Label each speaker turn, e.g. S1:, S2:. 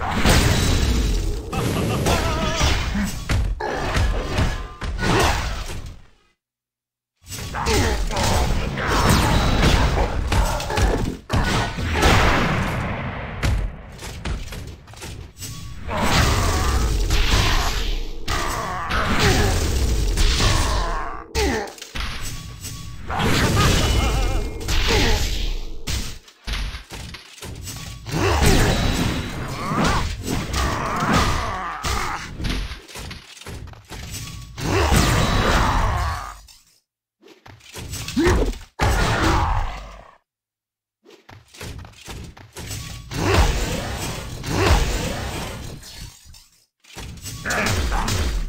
S1: Stop.